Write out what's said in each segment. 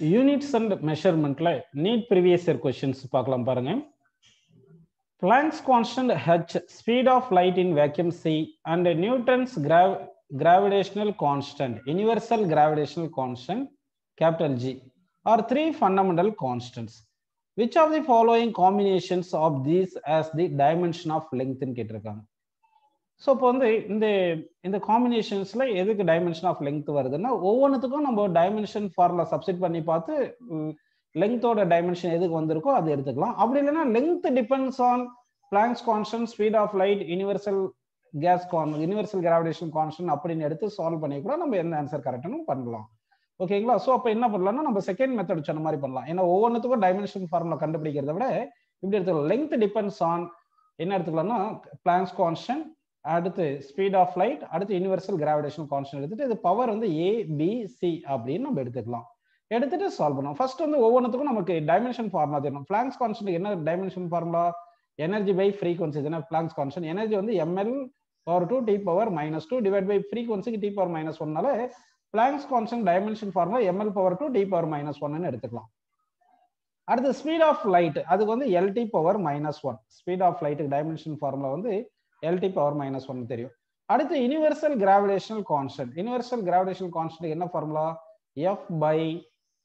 Units and மெஷர்மெண்ட்ல NEET previous year questions பார்க்கலாம் பாருங்க Planck's constant h, speed of light in vacuum c, and Newton's grav gravitational constant, universal gravitational constant, capital G, are three fundamental constants. Which of the following combinations of these as the dimension of length ன்னு கேட்டிருக்காங்க so இப்போ வந்து இந்த இந்த காம்பினேஷன்ஸில் எதுக்கு dimension of length வருதுன்னா ஒவ்வொன்றுத்துக்கும் நம்ம டைமென்ஷன் ஃபார்முலா சப்ஸ்டிட் பண்ணி பார்த்து லெங்த்தோட டைமென்ஷன் எதுக்கு வந்திருக்கோ அது எடுத்துக்கலாம். அப்படி இல்லைன்னா length depends on Planck's constant speed of light universal gas con universal gravitation constant அப்படின்னு எடுத்து சால்வ் பண்ணி கூட நம்ம எந்த ஆன்சர் கரெக்ட்னு பண்ணலாம். ஓகேங்களா ஸோ அப்போ என்ன பண்ணலாம்னா நம்ம செகண்ட் மெத்தட் சொன்ன மாதிரி பண்ணலாம். ஏன்னா ஒவ்வொன்றுத்துக்கும் டைமென்ஷன் ஃபார்முலா கண்டுபிடிக்கிறத விட இப்படி எடுத்துக்கலாம். லெங்க் டிபெண்ட்ஸ் ஆன் என்ன எடுத்துக்கலாம்னா பிளான்ஸ் கான்ஸ்டன்ட் அடுத்து ஸ்பீட் ஆஃப் லைட் அடுத்து யூனிவர்சல் கிராவிடேஷன் கான்ஸ்டன்ட் எடுத்துட்டு இது பவர் வந்து ஏ பி சி அப்படின்னு நம்ம எடுத்துக்கலாம். எடுத்துட்டு சால்வ் பண்ணுவோம் ஃபர்ஸ்ட் வந்து ஒவ்வொன்றுத்துக்கும் நமக்கு டைமென்ஷன் ஃபார்முலா தெரியணும் பிளாங்க்ஸ் கான்ஸ்டன்ட் என்ன dimension formula energy by frequency என்ன பிளாங்க்ஸ் கான்ஸ்டன்ட் எனர்ஜி வந்து ML power two T power minus two divide by ஃப்ரீக்வன்சிக்கு T power minus ஒன்னால Planck's constant dimension formula ML power two T power minus ஒன்னு எடுத்துக்கலாம். அடுத்து speed of light அதுக்கு வந்து LT power minus one speed of லைட்டுக்கு dimension formula வந்து LT power minus one தெரியும். அடுத்து universal gravitational constant universal gravitational constant என்ன formula F by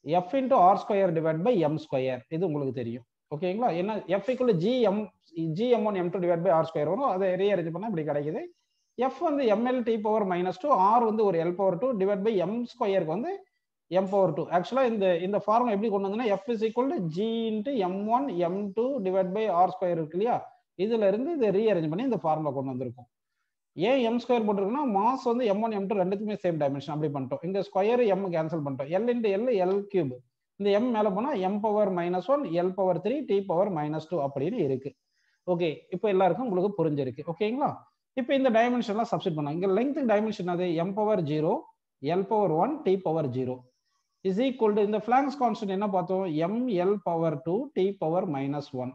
F into R square divide by M square இது உங்களுக்கு தெரியும். ஓகேங்களா என்ன? F இக்குள்ள G M G M one M two divide by R square வரும். அதை ரீஅரேஞ்ச் பண்ணால் இப்படி கிடைக்குது. எஃப் வந்து ML T power minus two R வந்து ஒரு L power two divide by M ஸ்கொயருக்கு வந்து எம் பவர் டூ ஆக்சுவலாக இந்த இந்த ஃபார்முலா எப்படி கொண்டு வந்தோம்னா F is equal to G into M one M two divide by R square இருக்கு இல்லையா? இதுல இருந்து இதை ரீஅரேஞ்ச் பண்ணி இந்த ஃபார்முலா கொண்டு வந்திருக்கும். ஏன் எம் ஸ்கொயர் போட்டிருக்குன்னா மாஸ் வந்து எம் ஒன் எம் டூ ரெண்டுக்குமே சேம் டைமென்ஷன் அப்படி பண்ணிட்டோம். இங்க ஸ்கொயர் எம் கேன்சல் பண்ணிட்டோம். L into L L cube இந்த எம் மேல போனா M power minus one L power three T power minus two அப்படின்னு இருக்கு. ஓகே இப்போ எல்லாருக்கும் உங்களுக்கு புரிஞ்சிருக்கு. ஓகேங்களா இப்போ இந்த டைமென்ஷன்லாம் சப்ஸ்டிட் பண்ணலாம். இங்க லெங்க் டைமென்ஷன் அது M power zero L power one T power zero is equal to இந்த பிளாங்க்ஸ் கான்ஸ்டன்ட் என்ன பார்த்தோம்? M L power two T power minus one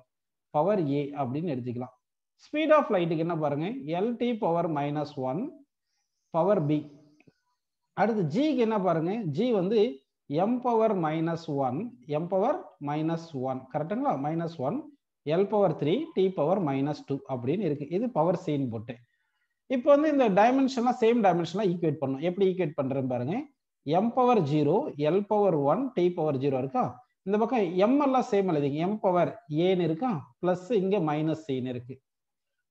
power A அப்படின்னு எடுத்துக்கலாம். ஸ்பீட் ஆஃப் லைட்டுக்கு என்ன பாருங்க? LT power minus one power B அடுத்து ஜிக்கு என்ன பாருங்க? ஜி வந்து M power minus one M power minus one கரெக்டுங்களா minus one L power three T power minus two அப்படின்னு இருக்கு. இது பவர் சீன் போட்டு. இப்போ வந்து இந்த டைமென்ஷன்லாம் சேம் டைமென்ஷன்லாம் ஈக்குவேட் பண்ணும் எப்படி ஈக்குவேட் பண்றேன் பாருங்க. M power zero L power one T power zero இருக்கா? இந்த பக்கம் எம் எல்லாம் சேம் எழுதிங்க எம் பவர் ஏன்னு இருக்கா? பிளஸ் இங்க மைனஸ் சின்னு இருக்கு.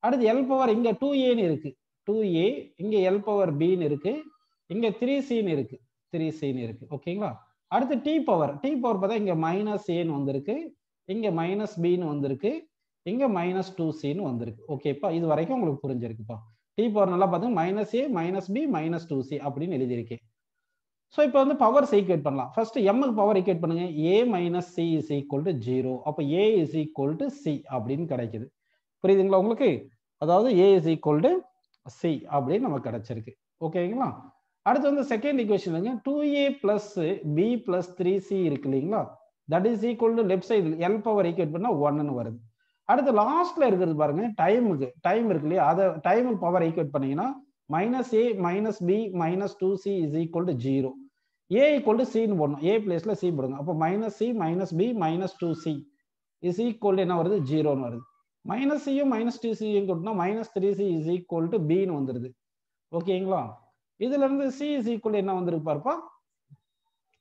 அடுத்து எல் பவர் இங்க டூ ஏன்னு இருக்கு. டூ ஏ இங்க எல் பவர் பின்னு இருக்கு. இங்க த்ரீ சின்னு இருக்கு. த்ரீ சின்னு இருக்கு. ஓகேங்களா அடுத்து டி பவர் டி பவர் பார்த்தா இங்க மைனஸ் ஏன்னு வந்திருக்கு. இங்க மைனஸ் பின்னு வந்திருக்கு. இங்க மைனஸ் டூ சின்னு வந்திருக்கு. ஓகேப்பா இது வரைக்கும் உங்களுக்கு புரிஞ்சிருக்குப்பா. டி பவர் நல்லா பார்த்தீங்க. Minus A minus B minus two C அப்படின்னு எழுதியிருக்கேன். ஸோ இப்போ வந்து பவர் ஈக்குவேட் பண்ணலாம். ஃபர்ஸ்ட் எம்முக்கு பவர் ஈக்குவேட் பண்ணுங்க. A minus C is equal to zero அப்போ A is equal to C அப்படின்னு கிடைக்குது. புரியுதுங்களா உங்களுக்கு? அதாவது A is equal to C அப்படின்னு நமக்கு கிடைச்சிருக்கு. ஓகேங்களா அடுத்து வந்து second equation two A plus B plus three C இருக்கு இல்லைங்களா? That is equal to left side L power equate பண்ணால் ஒன்னு வருது. அடுத்து லாஸ்ட்ல இருக்கிறது பாருங்க. டைமுக்கு டைம் இருக்கு இல்லையா? அதை டைமுக்கு பவர் ஈக்குவேட் பண்ணீங்கன்னா minus A minus B minus two C is equal to zero A equal to சின்னு போடணும். ஏ பிளேஸ்ல சி போடுங்க. அப்போ minus C minus B minus two C is equal என்ன வருது? ஜீரோன்னு வருது. மைனஸ் சியும் மைனஸ் டூ சியும் கொடுத்தா minus three C is equal to பின்னு வந்துருது. ஓகேங்களா இதுல இருந்து சி இஸ் ஈக்குவல் என்ன வந்திருக்கு பாருப்பா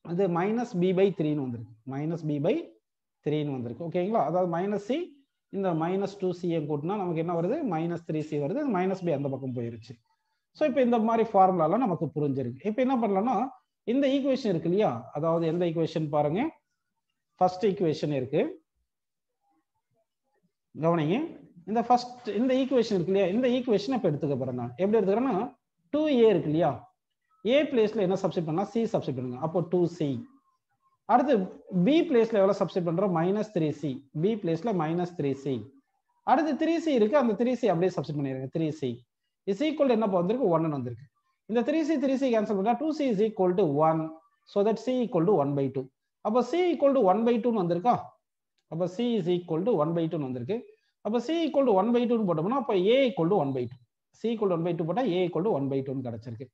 அது மைனஸ் பி பை த்ரீன்னு வந்திருக்கு. மைனஸ் பி பை த்ரீன்னு வந்திருக்கு. ஓகேங்களா அதாவது மைனஸ் சி இந்த மைனஸ் டூ சியை கூட்டினா நமக்கு என்ன வருது? மைனஸ் த்ரீ சி வருது. மைனஸ் பி அந்த பக்கம் போயிருச்சு. ஸோ இப்போ இந்த மாதிரி ஃபார்முலாலாம் நமக்கு புரிஞ்சிருக்கு. இப்போ என்ன பண்ணலாம்னா இந்த ஈக்குவேஷன் இருக்கு இல்லையா? அதாவது எந்த ஈக்குவேஷன் பாருங்க. ஃபர்ஸ்ட் ஈக்குவேஷன் இருக்கு. கவனிங்க. இந்த ஃபர்ஸ்ட் இந்த ஈக்குவேஷன் இருக்கு இல்லையா? இந்த ஈக்குவேஷன் இப்போ எடுத்துக்க போறேன் நான் எப்படி எடுத்துக்கிறேன்னா டூ ஏ இருக்கு இல்லையா? ஏ பிளேஸ்ல என்ன சப்ஸ்டிட் பண்ணா சி சப்ஸ்டிட் பண்ணுங்க. அப்போ டூ சி அடுத்து பி பிளேஸ்ல எவ்வளவு சப்ஸ்டிட் பண்றோம்? மைனஸ் த்ரீ சி பி பிளேஸ்ல மைனஸ் த்ரீ சி அடுத்து த்ரீ சி இருக்கு. அந்த த்ரீ சி அப்படியே சப்ஸ்டிட் பண்ணிருங்க த்ரீ சி இஸ் ஈக்குவல் என்ன வந்திருக்கு? ஒன்னு வந்திருக்கு. இந்த three C three C cancel பண்ணா two C is equal to one so that C equal to one by two அப்போ C equal to one by டூன்னு வந்திருக்கா அப்போ C is equal to one by டூன்னு வந்திருக்கு அப்போ C equal to one by டூன்னு போட்டோம்னா அப்போ A equal to one by two C equal one by two போட்டால் A equal to one by டூன்னு கிடச்சிருக்கு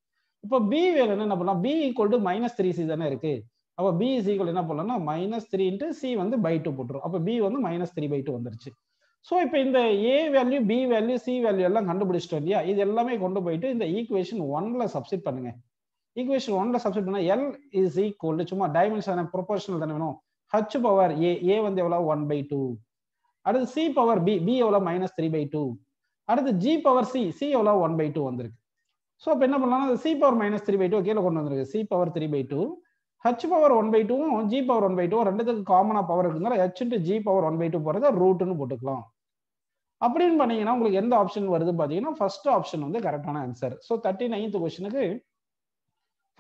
இப்போ பி வேணும்னா என்ன பண்ணலாம் B equal to minus three C தானே இருக்கு அப்போ பி இஸ் ஈக்குவல் என்ன பண்ணலாம்னா மைனஸ் த்ரீ இன்ட்டு சி வந்து பை டூ போட்டுரும் அப்போ பி வந்து மைனஸ் த்ரீ பை டூ வந்துருச்சு ஸோ இப்போ இந்த A value B value C value எல்லாம் கண்டுபிடிச்சிட்டோம் இல்லையா? இது எல்லாமே கொண்டு போயிட்டு இந்த ஈக்குவேஷன் ஒன்ல சப்ஸ்டிட் பண்ணுங்க. ஈக்குவேஷன் ஒன்ல சப்ஸ்டிட் பண்ணா எல் இஸ் ஈக்குவல் சும்மா டைமென்ஷன் ப்ரொபோர்ஷனல் தானே வேணும். ஹச் பவர் ஏ ஏ வந்து எவ்வளோ ஒன் பை டூ அடுத்து சி பவர் பி பி எவ்வளோ மைனஸ் த்ரீ பை டூ அடுத்து ஜி பவர் சி சி எவ்வளோ ஒன் பை டூ வந்திருக்கு. ஸோ இப்போ என்ன பண்ணலாம்னா C power minus three by two கீழே கொண்டு வந்திருக்கு. C power three by two H power one by டூவும் G power one by two ரெண்டுத்துக்கு காமனாக power இருக்குனால H into G power one by two போகிறத ரூட்டுன்னு போட்டுக்கலாம். அப்படின்னு பண்ணீங்கன்னா உங்களுக்கு எந்த ஆப்ஷன் வருது பார்த்தீங்கன்னா ஃபர்ஸ்ட் ஆப்ஷன் வந்து கரெக்டான ஆன்சர் ஸோ தேர்ட்டி நைன்த் கொஸ்டினுக்கு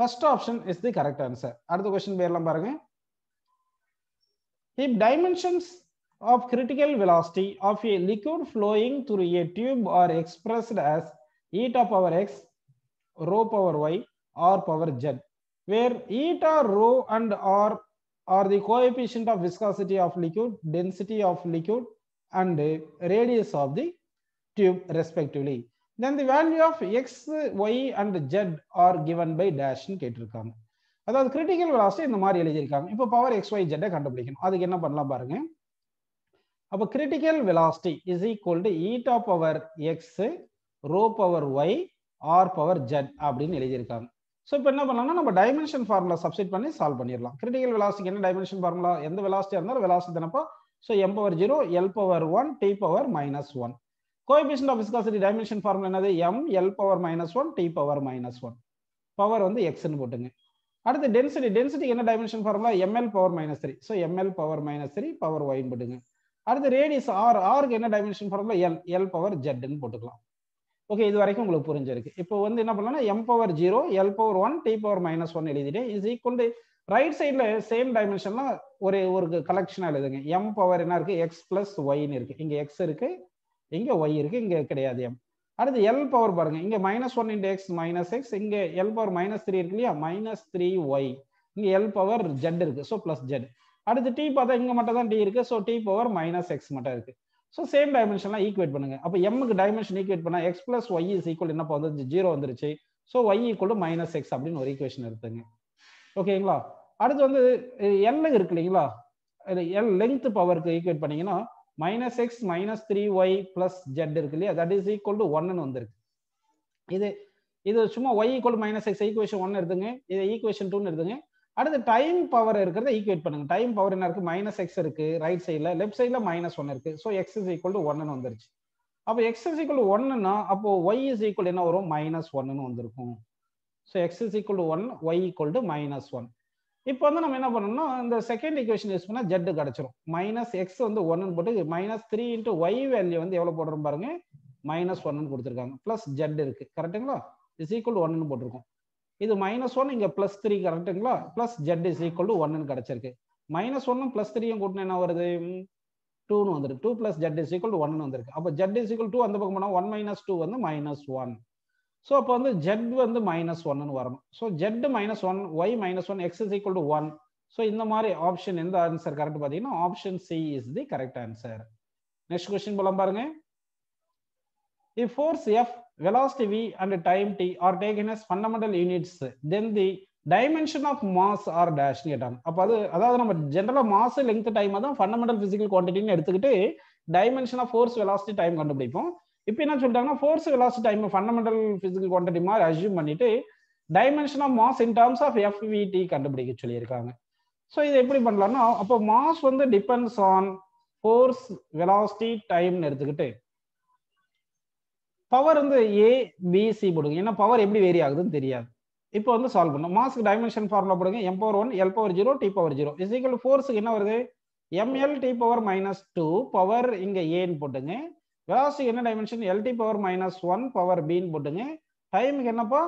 first option is the correct answer அடுத்த கொஸ்டின் பேர்லாம் பாருங்க if dimensions of critical velocity of a liquid flowing through a tube are expressed as eta power x rho power y r power z where eta rho and r are the coefficient of viscosity of liquid density of liquid and radius of the tube respectively. Then the value of x y and z are given by dash கேட்டிருக்காங்க. அதாவது critical velocity இந்த மாதிரி எழுதியிருக்காங்க. இப்போ power X Y ஜெட்டை கண்டுபிடிக்கணும். அதுக்கு என்ன பண்ணலாம் பாருங்க. அப்போ critical velocity is equal to eta power x rho power y r power z அப்படின்னு எழுதியிருக்காங்க. ஸோ இப்போ என்ன பண்ணலாம்னா நம்ம டைமென்ஷன் ஃபார்முலா சப்ஸ்டிட் பண்ணி சால்வ் பண்ணிடலாம். கிரிட்டிக்கல் வெலாசிட்டிக்கு என்ன டைமென்ஷன் ஃபார்முலா எந்த வெலாசிட்டியாக இருந்தாலும் வெலாசிட்டி தானப்போ? So m power zero L power one T power minus one Coefficient of viscosity dimension formula என்னது? M L power minus one t power minus one power வந்து எக்ஸ்ன்னு போட்டுங்க. அடுத்து டென்சிட்டி டென்சிட்டி என்ன dimension formula? ML power minus three so ML power minus three power wine போட்டுங்க. அடுத்து radius r, r என்ன டைமென்ஷன் l, எல் எல் பவர் ஜெட்னு போட்டுக்கலாம். ஓகே இது வரைக்கும் உங்களுக்கு புரிஞ்சிருக்கு. இப்போ வந்து என்ன பண்ணலாம் M power zero L power one T power minus one எழுதிட்டு இஸ் ஈக்குவல் டு ரைட் சைடில் சேம் டைமென்ஷன்லாம் ஒரு ஒரு கலெக்ஷனாக எழுதுங்க. எம் பவர் என்ன இருக்கு? எக்ஸ் பிளஸ் ஒய்னு இருக்கு. இங்கே எக்ஸ் இருக்கு இங்கே ஒய் இருக்கு இங்கே கிடையாது எம் அடுத்து எல் பவர் பாருங்க. இங்க minus one into X minus X இங்க எல் பவர் மைனஸ் த்ரீ இருக்கு இல்லையா? மைனஸ் த்ரீ ஒய் இங்க எல் பவர் ஜெட் இருக்கு. ஸோ பிளஸ் ஜெட் அடுத்து டி பார்த்தா இங்க மட்டும் தான் டி இருக்கு. So T power minus X மட்டும் இருக்கு. ஸோ சேம் டைமென்ஷன்லாம் ஈக்குவேட் பண்ணுங்க. அப்போ எம்முக்கு டைமென்ஷன் ஈக்குவேட் பண்ணா X plus Y is equal என்னப்பா வந்து ஜீரோ வந்துருச்சு. So Y equal minus X அப்படின்னு ஒரு ஈக்குவேஷன் எடுத்துங்க. ஓகேங்களா? அடுத்து வந்து எல் இருக்கு இல்லைங்களா? எல் லென்த் பவருக்கு ஈக்குவேட் பண்ணீங்கன்னா minus X minus three Y plus Z இருக்கு இல்லையா? தட் இஸ் ஈக்குவல் டு ஒன்னு வந்திருக்கு. இது இது சும்மா Y equal minus X equation one எடுத்துங்க. இது ஈக்குவேஷன் டூன்னு எடுத்துங்க. அடுத்து டைம் பவர் இருக்கிறத ஈக்குவேட் பண்ணுங்க. டைம் பவர் என்ன இருக்கு? மைனஸ் எக்ஸ் இருக்கு ரைட் சைடில் லெஃப்ட் சைடில் மைனஸ் ஒன் இருக்கு. So X is equal to ஒன்னு வந்துருச்சு. அப்போ எக்ஸ் இஸ் ஈக்குவல் ஒன்னுன்னா அப்போ ஒய் இஸ் ஈக்குவல் என்ன வரும்? மைனஸ் ஒன்னு வந்திருக்கும். So X is equal to one Y equal to minus one இப்போ வந்து நம்ம என்ன பண்ணோம்னா இந்த செகண்ட் ஈக்குவேஷன் யூஸ் பண்ணால் ஜெட் கிடச்சிரும். மைனஸ் எக்ஸ் வந்து ஒன்னு போட்டு minus three into Y value வந்து எவ்வளோ போடுறோம் பாருங்க? மைனஸ் ஒன்னு கொடுத்துருக்காங்க. ப்ளஸ் ஜெட் இருக்கு. கரெக்டுங்களா இஸ் ஈக்குவல் ஒன்னு போட்டிருக்கோம். இது மைனஸ் ஒன் இங்கே ப்ளஸ் த்ரீ கரெக்டுங்களா plus Z is equal to ஒன்னு கிடச்சிருக்கு. மைனஸ் ஒன்னும் ப்ளஸ் த்ரீயும் கூட்டினா என்ன வருது? டூன்னு வந்துருக்கு two plus Z is equal to ஒன்னு வந்திருக்கு. அப்போ ஜெட் இஸ் ஈக்குவல் டூ அந்த பக்கம் போனால் ஒன் மைனஸ் டூ வந்து மைனஸ் ஒன் ஸோ அப்போ வந்து ஜெட் வந்து மைனஸ் ஒன்னு வரணும். So Z minus one Y minus one X is equal to one so இந்த மாதிரி ஆப்ஷன் எந்த ஆன்சர் கரெக்ட் பார்த்தீங்கன்னா option C is the correct answer next question போலாம் பாருங்க. If force F velocity v and time t are taken as fundamental units then the dimension of mass are dash கேட்டாங்க. அப்ப அது அதாவது நம்ம ஜெனரலா மாஸ் லெங்த் டைம் தான் fundamental physical குவான்டிட்டின்னு எடுத்துக்கிட்டு dimension of force velocity time கண்டுபிடிப்போம். இப்போ என்ன சொல்லிட்டாங்கன்னா force velocity time fundamental physical quantity மாதிரி அசியூம் பண்ணிட்டு dimension of mass in terms of F V T கண்டுபிடிக்க சொல்லியிருக்காங்க. ஸோ இதை எப்படி பண்ணலாம்னா அப்போ மாஸ் வந்து டிபெண்ட்ஸ் ஆன் ஃபோர்ஸ் வெலாசிட்டி டைம்னு எடுத்துக்கிட்டு பவர் வந்து ஏ பிசி போடுங்க. ஏன்னா பவர் எப்படி வேரி ஆகுதுன்னு தெரியாது. இப்போ வந்து சால்வ் பண்ணும் மாஸ்க்கு டைமென்ஷன் ஃபார்முலா போடுங்க. M power one L power zero T power zero is equal ஃபோர்ஸுக்கு என்ன வருது? M L T power minus two power இங்க ஏன்னு போட்டுங்க. காசு என்ன dimension L T power minus one power பின்னு போட்டுங்க. டைமுக்கு என்னப்பா?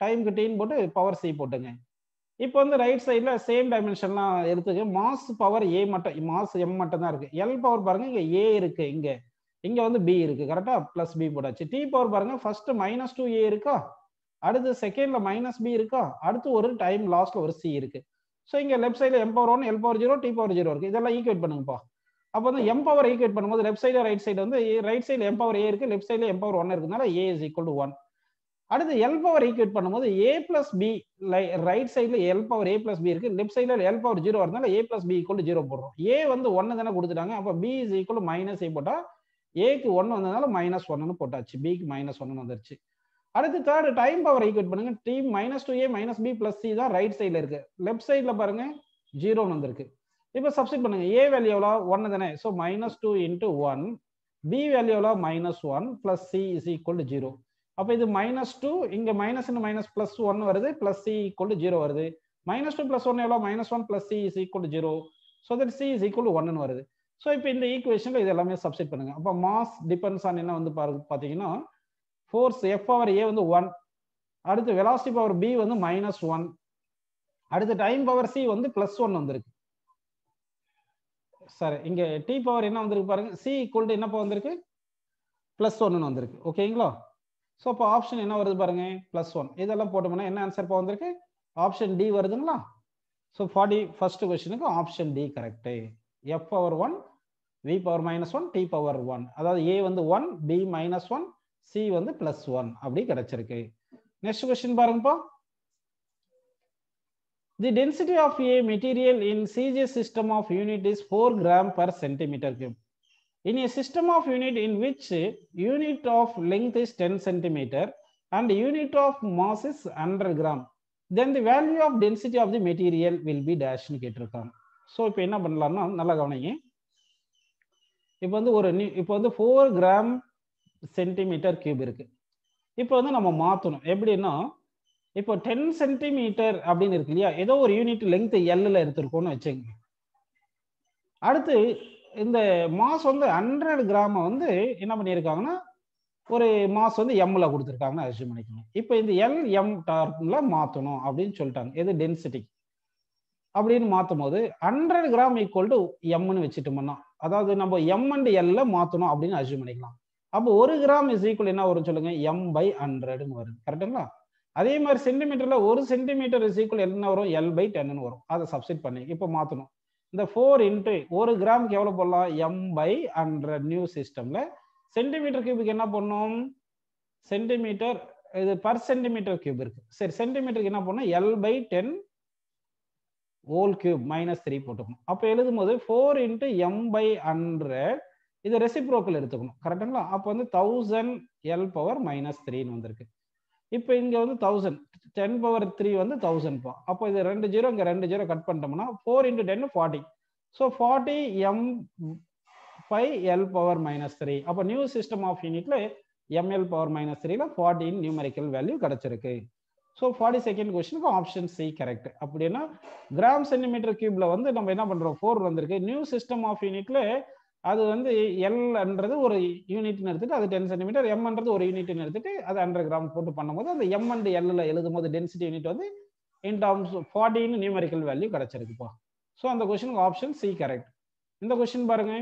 டைமுக்கு டீன்னு போட்டு பவர் சி போட்டுங்க. இப்போ வந்து ரைட் சைடில் சேம் டைமென்ஷன்லாம் எடுத்துக்க மாஸ் பவர் ஏ மட்டும் மாஸ் எம் மட்டும் தான் இருக்குது எல் பவர் பாருங்கள் இங்கே ஏ இருக்குது இங்கே. இங்கே வந்து பி இருக்குது கரெக்டாக ப்ளஸ் பி போட்டாச்சு. டி பவர் பாருங்க ஃபர்ஸ்ட் மைனஸ் டூ ஏ இருக்கா? அடுத்து செகண்டில் மைனஸ் பி இருக்கா? அடுத்து ஒரு டைம் லாஸ்ட்டில் ஒரு சி இருக்குது ஸோ இங்கே லெஃப்ட் சைடில் M power one L power zero T power zero இருக்குது இதெல்லாம் ஈக்குவேட் பண்ணுங்கப்பா. அப்போ வந்து எம் பவர் ஈக்குவேட் பண்ணும்போது லெஃப்ட் சைடு ரைட் சைடு வந்து ரைட் சைடில் எம்பவர் ஏ இருக்கு லெஃப்ட் சைடில் M power one இருக்குனால A is equal to one அடுத்து எல் பவர் ஈக்குவேட் பண்ணும்போது ஏ பிளஸ் பி ரைட் சைடில் L power A plus B இருக்கு லெஃப்ட் சைடில் எல் பவர் ஜீரோ இருந்தாலும் A plus B equal zero போடுறோம். ஏ வந்து ஒன்று தானே கொடுத்துட்டாங்க அப்போ B is equal minus A போட்டால் ஏக்கு ஒன்று வந்ததுனால மைனஸ் ஒன்னு போட்டாச்சு பிக்கு மைனஸ் ஒன்னு வந்துருச்சு. அடுத்து தேர்ட் டைம் பவர் ஈக்குவேட் பண்ணுங்க T minus two A minus B plus C தான் ரைட் சைடில் இருக்கு. லெஃப்ட் சைடில் பாருங்க ஜீரோன்னு வந்திருக்கு. இப்போ சப்ஸ்டிட் பண்ணுங்க. ஏ வேல்யூ எவ்வளோ? ஒன்று தானே. So minus two into one B value எவ்வளோ? Minus one plus C is equal to zero அப்போ இது மைனஸ் டூ இங்கே மைனஸ் மைனஸ் பிளஸ் ஒன் வருது plus C equal to zero வருது. மைனஸ் டூ பிளஸ் ஒன் எவ்வளோ? Minus one plus C is equal to zero so that C is equal to ஒன்னு வருது. So இப்போ இந்த ஈக்குவேஷனில் இது எல்லாமே சப்ஸ்டிட் பண்ணுங்க. அப்போ மாஸ் டிபெண்ட்ஸ் ஆன் என்ன வந்து பாரு பார்த்தீங்கன்னா ஃபோர்ஸ் எஃப் பவர் ஏ வந்து ஒன் அடுத்து வெலாசிட்டி பவர் பி வந்து மைனஸ் ஒன் அடுத்து டைம் பவர் சி வந்து பிளஸ் ஒன் வந்திருக்கு. சரி இங்க டி பவர் என்ன வந்திருக்கு பாருங்க. சி ஈக்குவல் டு என்னப்பா வந்திருக்கு? பிளஸ் ஒன்னு வந்திருக்கு. ஓகேங்களா ஸோ அப்போ ஆப்ஷன் என்ன வருது பாருங்க. பிளஸ் ஒன் இதெல்லாம் போட்டோம்னா என்ன ஆன்சர் இப்போ வந்திருக்கு? ஆப்ஷன் டி வருதுங்களா? ஸோ ஃபார்ட்டி ஃபர்ஸ்ட் கொஸ்டினுக்கு option D correct F power one V power minus one T power one அதாவது ஏ வந்து one B minus one C வந்து பிளஸ் ஒன் அப்படி கிடைச்சிருக்கு. நெக்ஸ்ட் கொஸ்டின் பாருங்கப்பா. The density of a material in CG system of unit is 4 gram per centimeter cube. In a system of unit in which unit of length is 10 centimeter and unit of mass is 100 gram, then the value of density of the material will be dash னு கேட்டிருக்காங்க so இப்போ என்ன பண்ணலாம்னா நல்லா கவனிங்க இப்போ வந்து ஒரு இப்போ வந்து ஃபோர் கிராம் சென்டிமீட்டர் கியூப் இருக்கு இப்போ வந்து நம்ம மாற்றணும் எப்படின்னா இப்போ டென் சென்டிமீட்டர் அப்படின்னு இருக்கு இல்லையா? ஏதோ ஒரு யூனிட் லெங்க் எல்ல எடுத்திருக்கோம்னு வச்சுங்க அடுத்து இந்த மாஸ் வந்து ஹண்ட்ரட் கிராம வந்து என்ன பண்ணியிருக்காங்கன்னா ஒரு மாஸ் வந்து எம்ல கொடுத்துருக்காங்கன்னு அரிசி பண்ணிக்கணும் இப்போ இந்த எல் எம் டார்ம்ல மாற்றணும் அப்படின்னு சொல்லிட்டாங்க. எது? டென்சிட்டி அப்படின்னு மாற்றும் போது ஹண்ட்ரட் கிராம் ஈக்குவல் டு எம்னு வச்சுட்டோம்னா அதாவது நம்ம எம் அண்ட் எல்ல மாற்றணும் அப்படின்னு அரிசி பண்ணிக்கலாம். அப்போ ஒரு கிராம் இஸ் ஈக்குவல் என்ன வரும் சொல்லுங்க? எம் பை ஹண்ட்ரட்னு வருது கரெக்டுங்களா அதே மாதிரி சென்டிமீட்டரில் ஒரு சென்டிமீட்டர் இஸ் என்ன வரும்? எல் பை டென்னு வரும். அதை சப்ஸ்டிட் பண்ணி. இப்போ மாற்றணும் இந்த ஃபோர் இன்ட்டு ஒரு கிராமுக்கு எவ்வளோ போடலாம்? எம் பை ஹண்ட்ரட் நியூ சிஸ்டமில் சென்டிமீட்டர் கியூபுக்கு என்ன பண்ணும்? சென்டிமீட்டர் இது பர் சென்டிமீட்டர் கியூப் இருக்கு. சரி சென்டிமீட்டருக்கு என்ன பண்ணணும் L by ten whole cube minus three போட்டுக்கணும். அப்போ எழுதும் போது four into M by hundred இது ரெசிப்ரோக்கல் எடுத்துக்கணும். கரெக்டுங்களா அப்போ வந்து தௌசண்ட் எல் பவர் மைனஸ் த்ரீன்னு வந்திருக்கு. இப்போ இங்கே வந்து தௌசண்ட் டென் பவர் த்ரீ வந்து தௌசண்ட் அப்போ இது ரெண்டு ஜீரோ இங்கே ரெண்டு ஜீரோ கட் பண்ணிட்டோம்னா four into ten forty so forty M five L power minus three அப்போ நியூ சிஸ்டம் ஆஃப் யூனிட்ல எம்எல் பவர் மைனஸ் த்ரீல ஃபார்ட்டின் நியூமரிக்கல் வேல்யூ கிடைச்சிருக்கு. ஸோ ஃபார்ட்டி செகண்ட் கொஸ்டினுக்கு ஆப்ஷன் சி கரெக்ட் அப்படின்னா கிராம் சென்டிமீட்டர் கியூப்ல வந்து நம்ம என்ன பண்றோம்? ஃபோர் வந்திருக்கு. நியூ சிஸ்டம் ஆஃப் யூனிட்ல அது வந்து எல்ன்றது ஒரு யூனிட்னு எடுத்துட்டு அது டென் சென்டிமீட்டர் எம்ன்றது ஒரு யூனிட்னு எடுத்துட்டு அது ஹண்ட்ரட் கிராம் போட்டு பண்ணும்போது அந்த எம் அண்ட் எல்ல எழுதும் போது டென்சிட்டி யூனிட் வந்து இன் டர்ம்ஸ் ஃபார்ட்டின்னு நியூமரிக்கல் வேல்யூ கிடைச்சிருக்குப்பா ஸோ அந்த கொஸ்டினுக்கு ஆப்ஷன் சி கரெக்ட் இந்த கொஸ்டின் பாருங்க.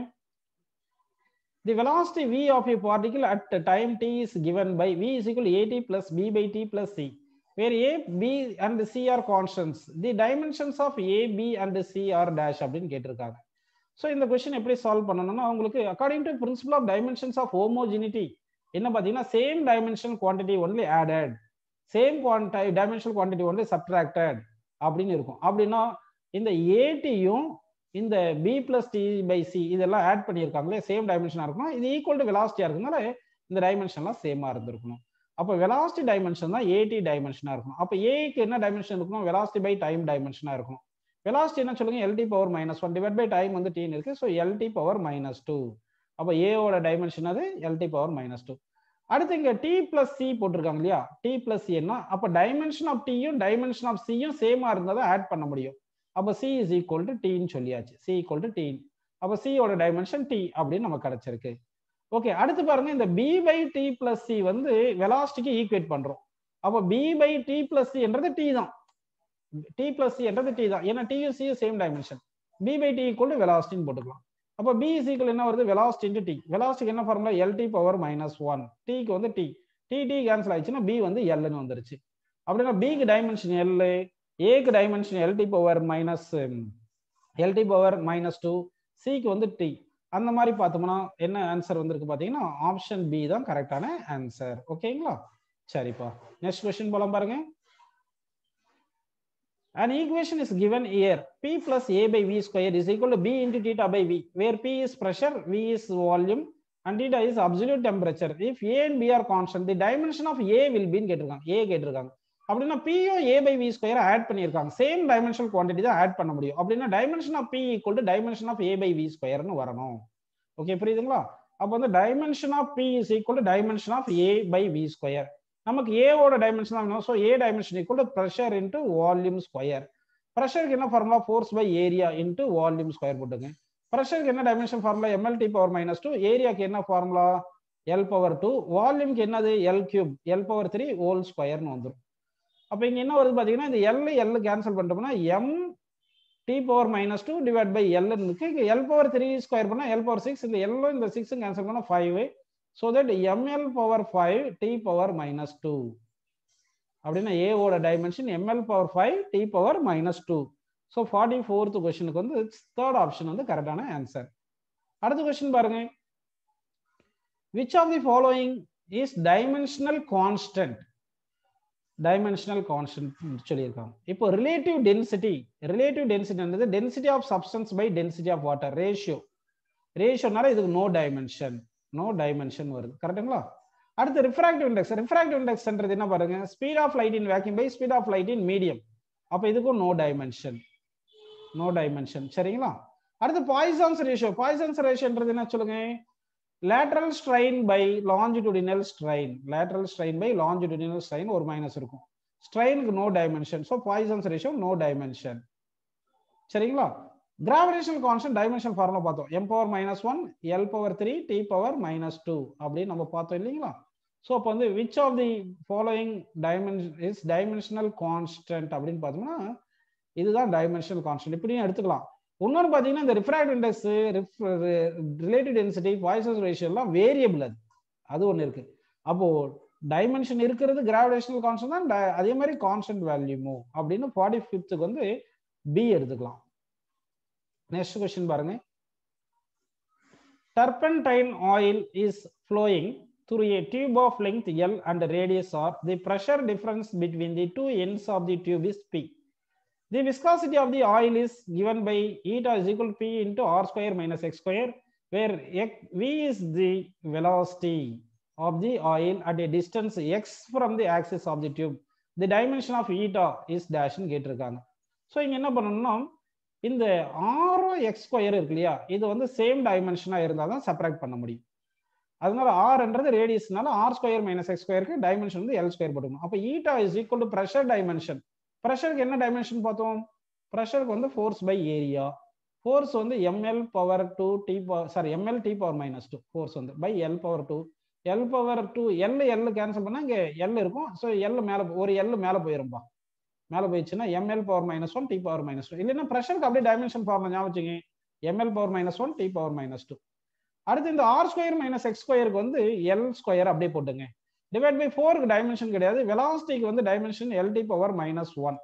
The velocity V of A particle at time T is given by V is equal A T plus B by T plus C where A B and C are constants the dimensions of A B and C are dash அப்படின்னு கேட்டிருக்காங்க. So இந்த question எப்படி solve பண்ணணும்னா உங்களுக்கு according to principle of dimensions of homogeneity என்ன பார்த்தீங்கன்னா same dimension quantity only added same குவான்டை dimensional quantity only subtracted அப்படின்னு இருக்கும். அப்படின்னா இந்த ஏடியும் இந்த B plus T by C இதெல்லாம் ஆட் பண்ணியிருக்காங்களே சேம் டைமென்ஷனாக இருக்கணும். இது ஈக்குவல் டு வெலாசிட்டியாக இருக்கனால இந்த டைமென்ஷன்லாம் சேமாக இருந்திருக்கணும். அப்போ வெலாசிட்டி டைமென்ஷன் தான் ஏடி டைமென்ஷனாக இருக்கணும். அப்போ ஏக்கு என்ன டைமென்ஷன் இருக்கணும்? வெலாசிட்டி பை டைம் டைமென்ஷனாக இருக்கணும். வெலாசிட்டி என்ன சொல்லுங்க L T power minus one divide by time வந்து டீன் இருக்கு. So L T power minus two அப்போ ஏவோட டைமென்ஷன் அது எல்டி பவர் மைனஸ் டூ அடுத்து இங்க டி பிளஸ் சி போட்டிருக்காங்க இல்லையா? டி பிளஸ் என்ன? அப்போ டைமென்ஷன் ஆஃப் டீயும் டைமென்ஷன் ஆஃப் சியும் சேமா இருந்தால் தான் ஆட் பண்ண முடியும். அப்போ சி இஸ் ஈக்குவல் டு டீன்னு சொல்லியாச்சு. சி ஈக்குவல் டு டீன் அப்போ சியோட டைமென்ஷன் டி அப்படின்னு நமக்கு கிடைச்சிருக்கு. ஓகே அடுத்து பாருங்க இந்த B by T plus C வந்து வெலாசிட்டிக்கு ஈக்குவேட் பண்றோம். அப்போ B by T plus C என்றது டி தான். டி பிளஸ் சி என்றது டி தான். ஏன்னா டியும் சியும் same dimension B by T equal to வெலாசிட்டின்னு போட்டுக்கலாம். அப்போ பி இஸ் ஈக்குவல் என்ன வருது? வெலாசிட்டி இன்டு டி வெலாசிட்டிக்கு என்ன formula L T power minus one டிக்கு வந்து டி டி டி கேன்சல் ஆயிடுச்சுன்னா பி வந்து எல்னு வந்துருச்சு. அப்படின்னா பிக்கு டைமென்ஷன் எல் ஏக்கு dimension L T power minus L T power minus two சிக்கு வந்து டி அந்த மாதிரி பார்த்தோம்னா என்ன ஆன்சர் வந்திருக்கு பார்த்தீங்கன்னா ஆப்ஷன் பி தான் கரெக்டான ஆன்சர் ஓகேங்களா சரிப்பா. நெக்ஸ்ட் கொஸ்டின் போலாம் பாருங்க. An equation is given here. P plus A by V square is equal to B into theta by V, where P is pressure, V is volume, and theta is absolute temperature. If A and B are constant, the dimension of A will be கேட்டிருக்காங்க. A கேட்டிருக்காங்க. அப்படின்னா பியும் A by V square add பண்ணியிருக்காங்க. Same dimensional quantity தான் add பண்ண முடியும். அப்படின்னா dimension of B equal to dimension of A by V ஸ்கொயர்னு வரணும். ஓகே புரியுதுங்களா? அப்போ வந்து dimension of B is equal to dimension of A by V square நமக்கு ஏவோட டைமென்ஷன் தான் வேணும். So A dimension equal to pressure into volume square ப்ரெஷருக்கு என்ன formula force by area into volume square போட்டுங்க. ப்ரெஷருக்கு என்ன dimension formula M L T power minus two ஏரியாக்கு என்ன formula L power two வால்யூம்க்கு என்னது? L cube L power three whole ஸ்கொயர்னு வந்துடும் அப்போ இங்கே என்ன வருது பார்த்தீங்கன்னா இந்த எல் எல் கேன்சல் பண்ணிட்டோம்னா M T power minus two divide by L இருக்கு. இங்கே எல் பவர் த்ரீ ஸ்கொயர் பண்ணால் எல் பவர் சிக்ஸ் இந்த எல்லும் இந்த சிக்ஸும் கேன்சல் பண்ணால் five so that M L power five T power minus two அப்படின்னா ஏவோட dimension M L power five T power minus two so forty fourth கொஸ்டினுக்கு வந்து தேர்ட் ஆப்ஷன் வந்து கரெக்டான ஆன்சர் அடுத்த கொஸ்டின் பாருங்க. Which of the following is dimensional constant dimensional constant சொல்லியிருக்காங்க. இப்போ relative density relative டென்சிட்டின்றது density of substance by density of water ratio ரேஷியோனால இதுக்கு no dimension no dimension வருது. கரெக்டுங்களா அடுத்து ரிஃப்ராக்டிவ் இண்டெக்ஸ் ரிஃப்ராக்டிவ் இண்டெக்ஸ்ன்றது என்ன பாருங்க? Speed of light in vacuum by speed of light in medium அப்போ இதுக்கும் நோ டைமென்ஷன் நோ டைமென்ஷன் சரிங்களா? அடுத்து பாய்சான்ஸ் ரேஷியோ பாய்சான்ஸ் ரேஷியோன்றது என்ன சொல்லுங்க? Lateral strain by longitudinal strain lateral strain by longitudinal strain ஒரு மைனஸ் இருக்கும். ஸ்ட்ரைனுக்கு no dimension so Poisson's ratio no dimension சரிங்களா? கிராவிடேஷன் கான்ஸ்டன்ட் டைமென்ஷன் ஃபார்முலா பார்த்தோம். M power minus one L power three T power minus two அப்படின்னு நம்ம பார்த்தோம் இல்லைங்களா? So அப்போ வந்து which of the following dimension is dimensional constant அப்படின்னு பார்த்தோம்னா இதுதான் டைமென்ஷனல் கான்ஸ்டன்ட் இப்படியும் எடுத்துக்கலாம். இன்னொன்று பார்த்தீங்கன்னா இந்த refract index relative density Poisson's ரேஷியோலாம் variable அது. அது ஒன்று இருக்கு. அப்போ டைமென்ஷன் இருக்கிறது கிராவிடேஷனல் கான்ஸ்டன்ட் தான் அதே மாதிரி கான்ஸ்டன்ட் வேல்யூமோ அப்படின்னு ஃபார்ட்டி ஃபிஃப்த்துக்கு வந்து பி எடுத்துக்கலாம். நெக்ஸ்ட் கொஸ்டின் பாருங்க turpentine oil is flowing through a tube of length L and radius R. The pressure difference between the two ends of the tube is P. The viscosity of the oil is given by eta is equal to P into R square minus X square, where X- V is the velocity of the oil at a distance X from the axis of the tube. The dimension of eta is dash ன்னு கேட்டிருக்காங்க so இங்க என்ன பண்ணணும்னா இந்த ஆரோ X square இருக்கு இல்லையா? இது வந்து சேம் டைமென்ஷனா இருந்தால் தான் செப்பரேட் பண்ண முடியும். அதனால ஆர்ன்றது ரேடியஸ்னால ஆர் ஸ்கொயர் மைனஸ் எக்ஸ் ஸ்கொயருக்கு டைமென்ஷன் வந்து எல் ஸ்கொயர் போட்டுக்கணும். அப்போ eta is equal to pressure dimension ப்ரெஷருக்கு என்ன டைமென்ஷன் பார்த்தோம்? ப்ரெஷருக்கு வந்து ஃபோர்ஸ் பை ஏரியா ஃபோர்ஸ் வந்து ML power two T power sorry ML T power minus two force வந்து by L power two L power two L L cancel பண்ணால் இங்கே L இருக்கும். So L மேலே ஒரு எல் மேலே போயிரும்பா. மேலே போயிடுச்சுன்னா ML power minus one T power minus two இல்லைன்னா ப்ரெஷருக்கு அப்படியே டைமென்ஷன் ஃபார்முலா ஞாபகம் ML power minus one T power minus two அடுத்து இந்த ஆர் ஸ்கொயர் மைனஸ் எக்ஸ் ஸ்கொயருக்கு வந்து எல் ஸ்கொயர் அப்படியே போட்டுங்க. டிவைட் பை ஃபோருக்கு டைமென்ஷன் கிடையாது. வெலாசிட்டிக்கு வந்து dimension LT power minus one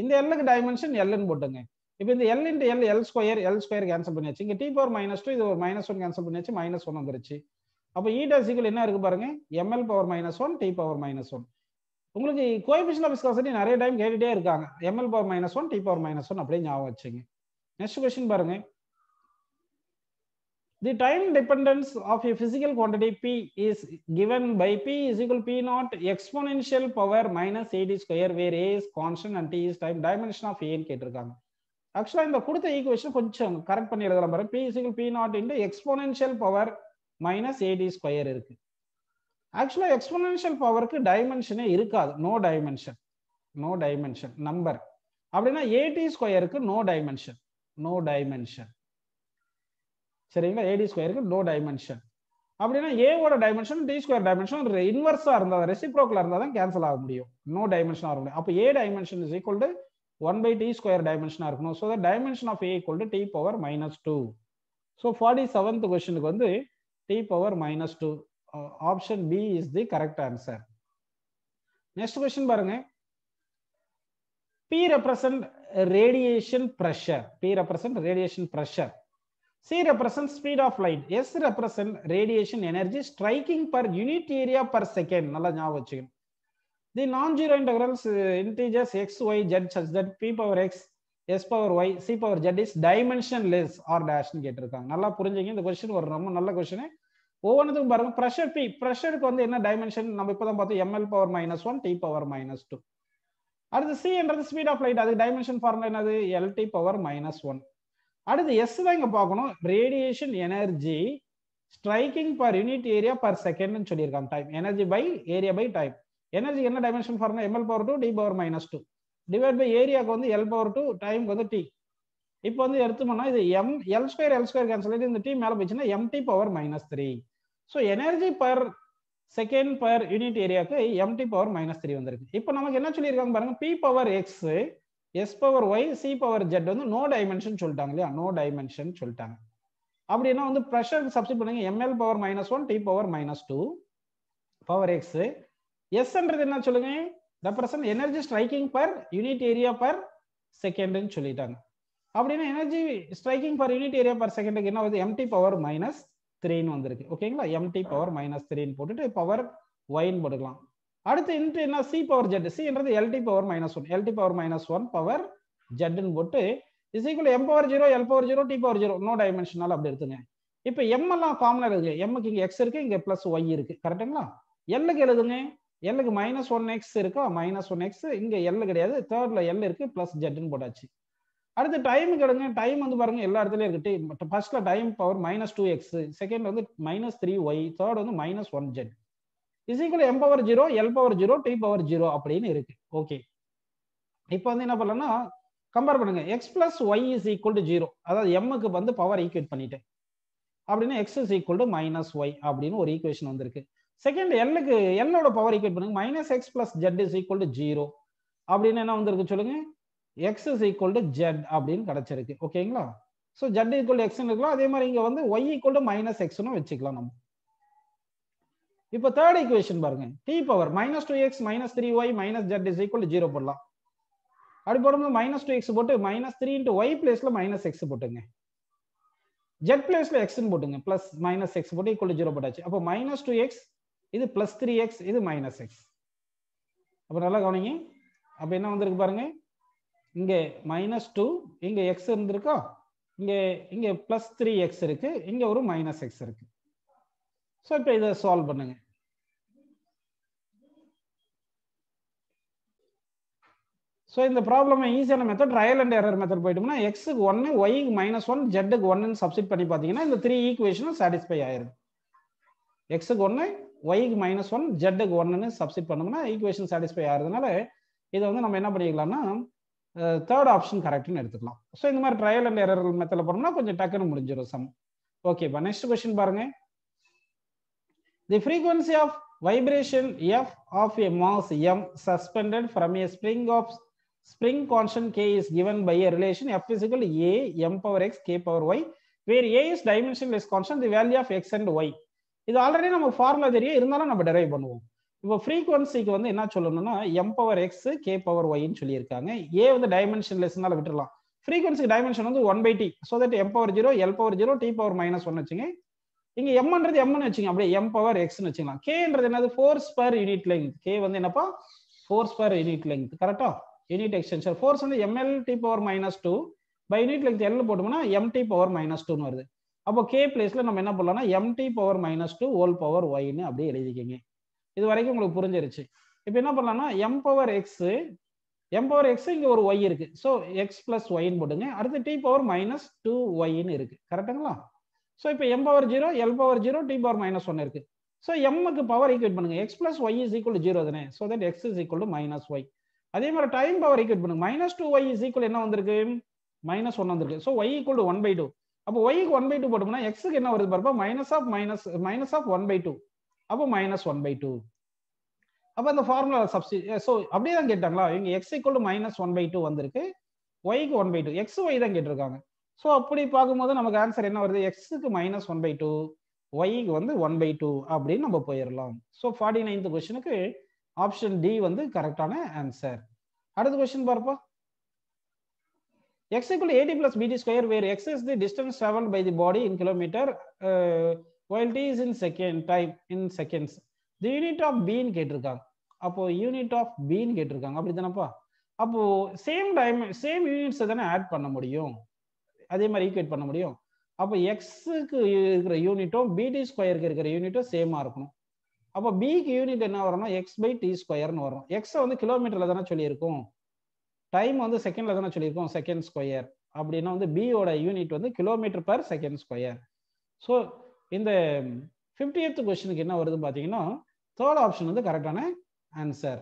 இந்த எல்லுக்கு டைமென்ஷன் எல்னு போட்டுங்க. இப்போ இந்த L into L L square L square cancel பண்ணியாச்சு. இங்கே டி பவர் மைனஸ் டூ இது ஒரு மைனஸ் ஒன் கேன்சல் பண்ணியாச்சு மைனஸ் ஒன் வந்துருச்சு. அப்போ ஈடா சீக்கிரம் என்ன இருக்கு பாருங்க? ML power minus one T power minus one உங்களுக்கு கோயபிஷன் ஆஃப் விஸ்காசிட்டி நிறைய டைம் கேட்டுட்டே இருக்காங்க ML power minus one T power minus one அப்படியே ஞாபகம் வச்சுங்க நெக்ஸ்ட் கொஸ்டின் பாருங்க the time dependence of a physical quantity P is given by P is equal P naught exponential power minus AT square where A is constant and T is time dimension of ஏன்னு கேட்டிருக்காங்க ஆக்சுவலாக இந்த கொடுத்த equation கொஞ்சம் correct பண்ணி எழுதலாம் பாருங்க P is equal P naught into exponential power minus AT square இருக்குது ஆக்சுவலாக எக்ஸ்பொனன்ஷியல் பவருக்கு டைமென்ஷனே இருக்காது. No dimension no dimension number அப்படின்னா ஏடி ஸ்கொயருக்கு நோ டைமென்ஷன் நோ டைமென்ஷன் சரிங்களா? ஏடி ஸ்கொயருக்கு நோ டைமென்ஷன் அப்படின்னா ஏவோட டைமென்ஷன் டி ஸ்கொயர் டைமென்ஷன் இன்வர்ஸாக இருந்தால் ரெசிப்ரோக்கில் இருந்தால் தான் கேன்சல் ஆக முடியும். நோ டைமென்ஷன் ஆக முடியும். அப்போ A dimension is equal to one by T square டைமென்ஷனாக இருக்கணும். So dimension of A equal to T power minus two so forty seventh கொஸ்டினுக்கு வந்து T power minus two option B is the correct answer next question பாருங்க P represent radiation pressure. P represent radiation pressure. C represents speed of light. S represent radiation energy striking per unit area per second. நல்லா ஞாபகம் வச்சுக்கணும். The non-zero integrals uh, integers x, y, z such that p power x, s power y, c power z is dimensionless or dash னு கேட்டிருக்காங்க. நல்லா புரிஞ்சுங்க இந்த question ஒரு ரொம்ப நல்ல கொஸ்டின். ஒவ்வொன்றுக்கும் பாருங்க ப்ரெஷர் பி ப்ரெஷருக்கு வந்து என்ன டைமென்ஷன் நம்ம இப்பதான் பார்த்தோம் ML power minus one T power minus two அடுத்து சின்றது ஸ்பீட் ஆஃப் லைட் அதுக்கு டைமென்ஷன் ஃபார்முலா என்னது? எல்டி பவர் மைனஸ் ஒன் அடுத்து எஸ் தான் இங்கே பார்க்கணும். Radiation energy striking per unit area per செகண்ட்னு சொல்லியிருக்காங்க time energy by area by time energy என்ன dimension formula ML power two T power minus two divide by ஏரியாவுக்கு வந்து l power two டைமுக்கு வந்து டி இப்போ வந்து எடுத்தோம்னா இது M L square L square cancel இந்த டி மேலே போச்சுன்னா MT power minus three so energy per second per unit ஏரியாவுக்கு எம்டி பவர் மைனஸ் த்ரீ வந்திருக்கு. இப்போ நமக்கு என்ன சொல்லியிருக்காங்க பாருங்க? P power X S power Y C power Z வந்து நோ டைமென்ஷன் சொல்லிட்டாங்க இல்லையா? நோ டைமென்ஷன் சொல்லிட்டாங்க. அப்படின்னா வந்து ப்ரெஷர் சப்ஸ்டிட் பண்ணுங்க? ML power minus one T power minus two power X எஸ்ன்றது என்ன சொல்லுங்க? Represent energy striking per unit area per செகண்ட்னு சொல்லிட்டாங்க. அப்படின்னா energy striking per unit area per செகண்டுக்கு என்ன வருது? எம்டி பவர் மைனஸ் த்ரீன்னு வந்திருக்கு. ஓகேங்களா எம்டி பவர் மைனஸ் த்ரீன்னு போட்டுட்டு பவர் ஒயின் போட்டுக்கலாம். அடுத்து இன்ட்டு என்ன? C power Z சின்றது LT power minus one LT power minus one power ஜெட்னு போட்டு is equal M power zero L power zero T power zero no dimensional அப்படி எடுத்துங்க. இப்போ M எல்லாம் காமனாக இருக்கு எம்முக்கு இங்கே எக்ஸ் இருக்கு இங்கே பிளஸ் ஒய் இருக்கு. கரெக்டுங்களா எல்லுக்கு எழுதுங்க. எல்லுக்கு மைனஸ் ஒன் எக்ஸ் இருக்கா? மைனஸ் ஒன் எக்ஸ் இங்கே எல் கிடையாது. தேர்ட்ல எல் இருக்கு பிளஸ் ஜெட்னு போட்டாச்சு. அடுத்து டைம் கிடங்க டைம் வந்து பாருங்க எல்லா இடத்துலயும் இருக்கு. ஃபர்ஸ்ட்ல time power minus two X second வந்து மைனஸ் த்ரீ ஒய் தேர்ட் வந்து minus one Z is equal M power zero L power zero T power zero அப்படின்னு இருக்கு. ஓகே இப்போ வந்து என்ன பண்ணலாம்னா கம்பேர் பண்ணுங்க. X plus Y is equal to zero அதாவது எம்முக்கு வந்து பவர் ஈக்குவேட் பண்ணிட்டேன். அப்படின்னா X is equal to minus Y அப்படின்னு ஒரு ஈக்குவேஷன் வந்திருக்கு. செகண்ட் எல்லுக்கு எல்லோட பவர் ஈக்குவேட் பண்ணுங்க. Minus X plus Z is equal to zero அப்படின்னு என்ன வந்திருக்கு சொல்லுங்க? X is equal to Z அப்படின்னு கிடைச்சிருக்கு. ஓகேங்களா ஸோ ஜெட் ஈக்குவல் எக்ஸ்னு இருக்கலாம். அதே மாதிரி இங்கே வந்து ஒய் ஈக்குவல் டு மைனஸ் எக்ஸ்னு வச்சுக்கலாம் நம்ம. இப்போ தேர்ட் ஈக்குவேஷன் பாருங்க. T power minus two X minus three Y minus Z is equal zero போடலாம். அப்படி போடும்போது மைனஸ் டூ எக்ஸ் போட்டு மைனஸ் த்ரீ இன்ட்டு ஒய் பிளேஸ்ல மைனஸ் எக்ஸ் போட்டுங்க. ஜெட் பிளேஸ்ல எக்ஸ்னு போட்டுங்க. பிளஸ் மைனஸ் எக்ஸ் போட்டு ஈக்குவல் ஜீரோ போட்டாச்சு. அப்போ மைனஸ் டூ எக்ஸ் இது பிளஸ் த்ரீ எக்ஸ் இது மைனஸ் எக்ஸ் அப்போ நல்லா கவனிங்க. அப்போ என்ன வந்திருக்கு பாருங்க? இங்கே மைனஸ் டூ இங்கே எக்ஸ் இருந்திருக்கா? இங்கே இங்கே ப்ளஸ் த்ரீ எக்ஸ் இருக்கு இங்கே ஒரு மைனஸ் எக்ஸ் இருக்கு. ஸோ இப்போ இதை சால்வ் பண்ணுங்க. ஸோ இந்த ப்ராப்ளம் ஈஸியான method trial and error method போயிட்டோம்னா எக்ஸுக்கு ஒன்று ஒய்க்கு மைனஸ் ஒன் ஜெட்டுக்கு ஒன்னு சப்ஸ்டிட் பண்ணி பார்த்தீங்கன்னா இந்த த்ரீ ஈக்குவேஷனும் சாட்டிஸ்ஃபை ஆயிரும். எக்ஸுக்கு ஒன்று ஒய்க்கு மைனஸ் ஒன் ஜெட்டுக்கு ஒன்றுன்னு சப்ஸ்டிட் பண்ணோம்னா ஈக்குவேஷன் சாட்டிஸ்ஃபை ஆகிறதுனால இதை வந்து நம்ம என்ன பண்ணிக்கலாம்னா தேர்ட் ஆப்ஷன் கரெக்ட்னு எடுத்துக்கலாம். ஸோ இந்த மாதிரி ட்ரையல் அண்ட் எரர் மெத்தில் போனோம்னா கொஞ்சம் டக்குன்னு முடிஞ்சிடும் சம் ஓகேப்பா நெக்ஸ்ட் கொஸ்டின் பாருங்க. The frequency of vibration F of a mass M suspended from a spring of spring constant K is given by a relation F is A M power X K power Y where A is dimension is constant the value of X and Y இது already நம்ம formula தெரியும். இருந்தாலும் நம்ம derive பண்ணுவோம். இப்போ ஃப்ரீக்வன்சிக்கு வந்து என்ன சொல்லணும்னா M power X K power ஒய்ன்னு சொல்லியிருக்காங்க. ஏ வந்து டைமென்ஷன்லெஸ்னால விட்டுடலாம் ஃப்ரீக்வன்சிக்கு டைமென்ஷன் வந்து one by T so that M power zero L power zero T power minus one வச்சுங்க. இங்க எம்ன்றது எம்னு வச்சுங்க. அப்படியே எம் பவர் எக்ஸ்னு வச்சுக்கலாம். கேன்றது என்னது? Force per unit length K வந்து என்னப்பா? ஃபோர்ஸ் பர் யூனிட் லெங்க் கரெக்டா யூனிட் எக்ஸ்டென்ஷன் ஃபோர்ஸ் வந்து ML T power minus two by unit length L போட்டோம்னா எம்டி பவர் மைனஸ் டூன்னு வருது. அப்போ கே பிளேஸ்ல நம்ம என்ன பண்ணலாம்னா MT power minus two L power ஒய்னு அப்படியே எழுதிக்கிங்க. இது வரைக்கும் உங்களுக்கு புரிஞ்சிருச்சு. இப்போ என்ன பண்ணலாம்னா M power X M power X இங்கே ஒரு ஒய் இருக்கு. ஸோ எக்ஸ் பிளஸ் ஒய்னு போட்டுங்க. அடுத்து டி பவர் மைனஸ் டூ ஒய்னு இருக்கு. கரெக்டுங்களா ஸோ இப்போ M power zero L power zero T power minus one இருக்கு. ஸோ எம்முக்கு பவர் ஈக்குவேட் பண்ணுங்க. X plus Y is equal zero தானே? So that X is equal to minus Y அதே மாதிரி டைம் பவர் ஈக்குவேட் பண்ணுங்க. Minus two Y is equal என்ன வந்திருக்கு? Minus one வந்திருக்கு. So Y equal to one by two அப்போ ஒய்க்கு one by two போட்டோம்னா எக்ஸுக்கு என்ன வருது பாருப்பா? Minus of minus minus of one by two அப்போ மைனஸ் ஒன் பை டூ அப்போ அந்த ஃபார்முலா சப்ஸ்டி ஸோ அப்படியே தான் கேட்டாங்களா? இவங்க X equal minus one by two வந்திருக்கு. ஒய்க்கு one by two X Y தான் கேட்டிருக்காங்க. ஸோ அப்படி பார்க்கும்போது நமக்கு ஆன்சர் என்ன வருது? எக்ஸுக்கு மைனஸ் ஒன் பை டூ ஒய்க்கு வந்து ஒன் பை டூ அப்படின்னு நம்ம போயிடலாம். ஸோ ஃபார்ட்டி நைன்த் கொஸ்டினுக்கு ஆப்ஷன் டி வந்து கரெக்டான ஆன்சர் அடுத்த கொஸ்டின் பார்ப்போம் x equal to 80 plus bt square where x is the distance traveled by the body in kilometer uh, while t is in second time in seconds. The unit of b கேட்டிருக்காங்க. அப்போ unit of பின்னு கேட்டிருக்காங்க. அப்படி தானப்பா அப்போ same time same யூனிட்ஸை தானே add பண்ண முடியும்? அதே மாதிரி ஈக்குவேட் பண்ண முடியும். அப்போ எக்ஸுக்கு இருக்கிற யூனிட்டும் பிடி ஸ்கொயருக்கு இருக்கிற யூனிட்டும் சேமாக இருக்கணும். அப்போ பிக்கு யூனிட் என்ன வரும்னா எக்ஸ் பை டி ஸ்கொயர்னு வரும். எக்ஸை வந்து கிலோமீட்டரில் தானே சொல்லியிருக்கோம். டைம் வந்து செகண்ட்ல தானே சொல்லியிருக்கோம் செகண்ட் ஸ்கொயர் அப்படின்னா வந்து பியோட யூனிட் வந்து kilometre per second square so இந்த ஃபிஃப்டி எய்த் கொஸ்டினுக்கு என்ன வருதுன்னு பார்த்தீங்கன்னா தேர்ட் ஆப்ஷன் வந்து கரெக்டான ஆன்சர்